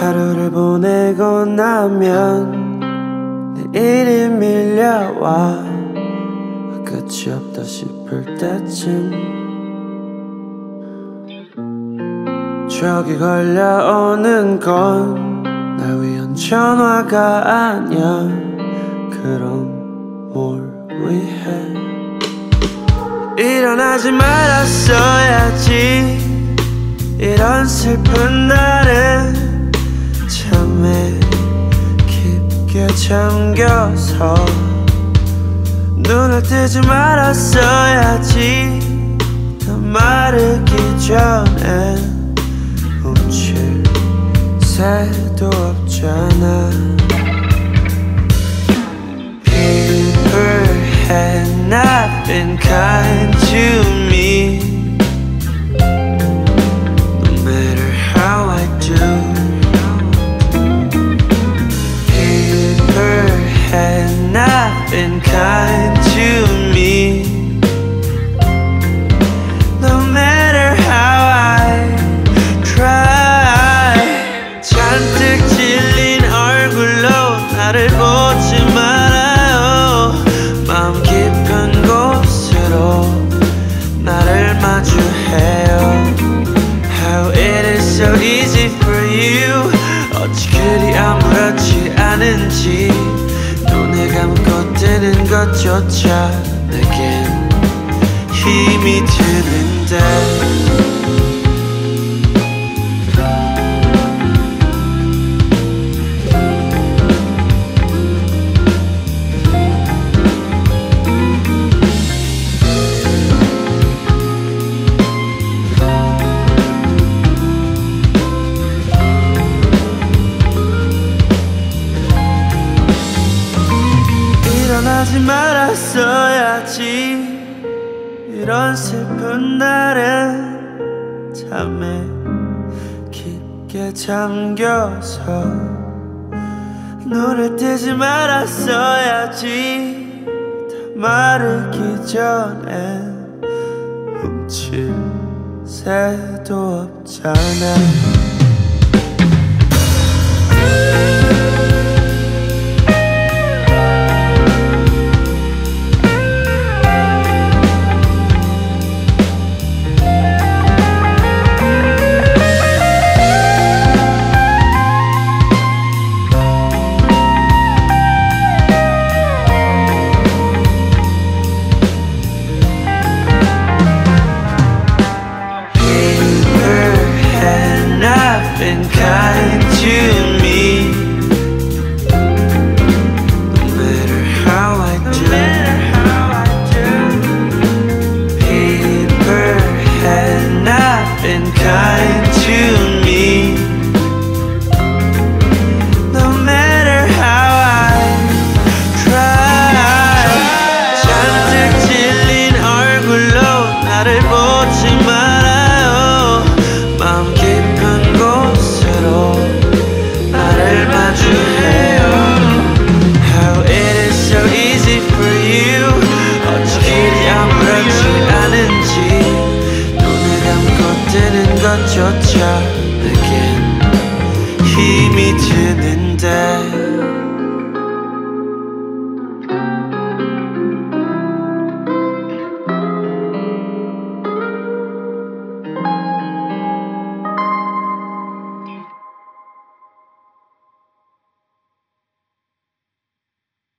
하루를 보내고 나면 내일이 밀려와 끝이 없다 싶을 때쯤 추억이 걸려오는 건 날 위한 전화가 아니야. 그럼 뭘 위해? 일어나지 말았어야지. 이런 슬픈 날은 깊게 잠겨서 눈을 뜨지 말았어야지. 더 마르기 전에 훔칠 새도 없잖아 않은지 눈을 감고 뜨는 것조차 내겐 힘이 드는 말았어야지. 이런 슬픈 날엔 잠에 깊게 잠겨서 눈을 뜨지 말았어야지. 다 마르기 전에 훔칠 새도 없잖아 been kind to me. 것